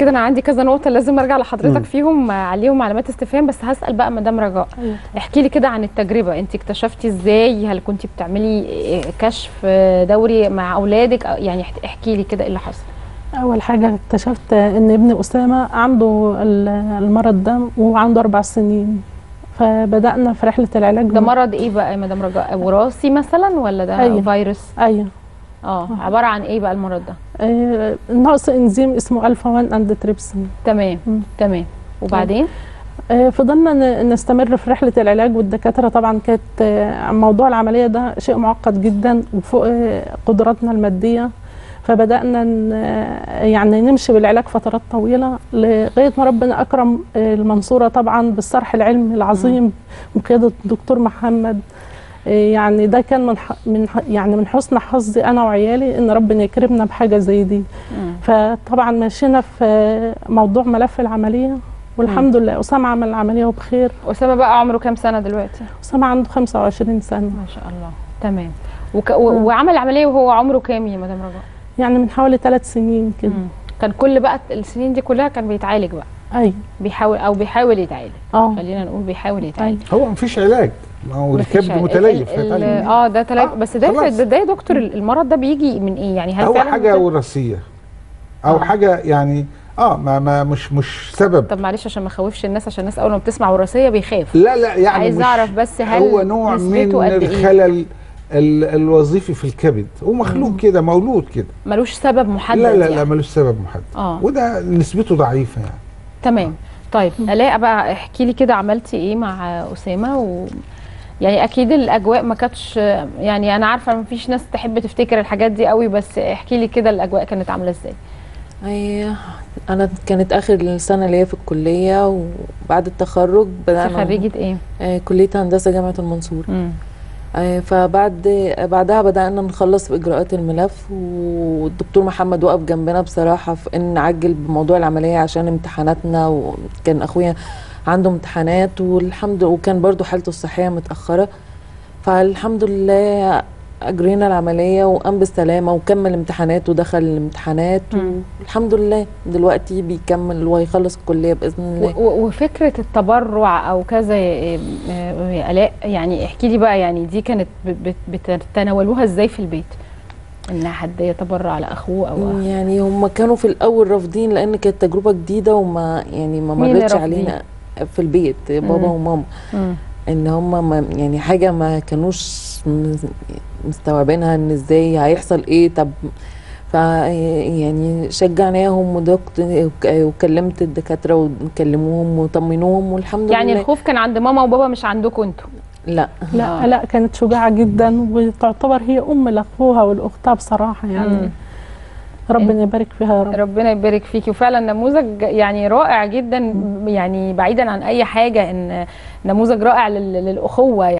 كده أنا عندي كذا نقطة لازم أرجع لحضرتك مم. فيهم آه، عليهم علامات استفهام بس هسأل بقى مدام رجاء. أيوة. احكي لي كده عن التجربة. أنت اكتشفتي إزاي؟ هل كنت بتعملي آه، كشف آه، دوري مع أولادك؟ يعني احكي لي كده إيه اللي حصل. أول حاجة اكتشفت إن ابن أسامة عنده ال- المرض ده وعنده أربع سنين. فبدأنا في رحلة العلاج. ده مرض إيه بقى يا مدام رجاء؟ وراثي مثلا ولا ده أيوة. فيروس؟ أيوه. آه عبارة عن إيه بقى المرض ده؟ آه، نقص إنزيم اسمه ألفا 1 أند تريبسين. تمام مم. تمام. وبعدين؟ آه، فضلنا نستمر في رحلة العلاج والدكاترة طبعا كانت آه، موضوع العملية ده شيء معقد جدا وفوق آه، قدراتنا المادية. فبدأنا آه، يعني نمشي بالعلاج فترات طويلة لغاية ما ربنا أكرم المنصورة طبعا بالصرح العلمي العظيم بقيادة الدكتور محمد. يعني ده كان من ح- من يعني من حسن حظي أنا وعيالي إن ربنا يكرمنا بحاجة زي دي. مم. فطبعا مشينا في موضوع ملف العملية والحمد لله أسامة عمل العملية وبخير. أسامة بقى عمره كام سنة دلوقتي؟ أسامة عنده 25 سنة. ما شاء الله. تمام. وك... و... وعمل عملية وهو عمره كام يا مدام رجاء؟ يعني من حوالي ثلاث سنين كده. مم. كان كل بقى السنين دي كلها كان بيتعالج بقى. أيوه. بيحاول أو بيحاول يتعالج. آه. خلينا نقول بيحاول يتعالج. أيوه. هو مفيش علاج. ما هو الكبد. متليف آه ده تليف آه، بس ده. ده, ده يا دكتور المرض ده بيجي من إيه؟ يعني هل هو حاجة وراثية. أو آه. حاجة يعني آه ما, ما مش مش سبب. طب معلش عشان ما أخوفش الناس عشان الناس أول ما بتسمع وراثية بيخاف. لا لا يعني عايز أعرف بس هل هو نوع من إيه؟ الخلل ال- الوظيفي في الكبد. هو مخلوق كده مولود كده. ملوش سبب محدد لا لا لا يعني. ملوش سبب محدد. آه. وده نسبته ضعيفة يعني. تمام. طيب الاء بقى احكي لي كده عملتي إيه مع أسامة و يعني أكيد الأجواء ما كانتش يعني أنا عارفة ما فيش ناس تحب تفتكر الحاجات دي قوي بس احكي لي كده الأجواء كانت عاملة إزاي؟ هي أنا كانت آخر سنة ليا في الكلية وبعد التخرج بدأنا خريجه إيه؟ آه، كلية هندسة جامعة المنصورة. آه، فبعد بعدها بدأنا نخلص في إجراءات الملف والدكتور محمد وقف جنبنا بصراحة في إن نعجل بموضوع العملية عشان امتحاناتنا وكان أخويا عنده امتحانات والحمد وكان برضو حالته الصحية متأخرة فالحمد لله أجرينا العملية وقام بالسلامه وكمل امتحاناته ودخل الامتحانات. والحمد لله دلوقتي بيكمل وهيخلص الكلية بإذن الله وفكرة التبرع أو كذا يا يا الاء يعني احكي لي بقى يعني دي كانت بتتناولوها إزاي في البيت إن حد يتبرع لاخوه أو أخ. يعني هم كانوا في الأول رافضين لأن كانت تجربة جديدة وما يعني ما مرتش؟ علينا في البيت بابا مم. وماما مم. إن هم ما يعني حاجة ما كانوش مستوعبينها إن إزاي هيحصل إيه طب ف يعني شجعناهم ودكت وك- وكلمت الدكاترة وكلموهم وطمنوهم والحمد يعني لله الخوف كان عند ماما وبابا مش عندكم أنتوا لا لا آه. لا كانت شجاعة جدا وتعتبر هي أم لأخوها ولاختها بصراحه يعني مم. ربنا يبارك فيها يا رب. ربنا يبارك فيكي. وفعلا نموذج يعني رائع جدا يعني بعيدا عن أي حاجة إن نموذج رائع لل- للأخوة.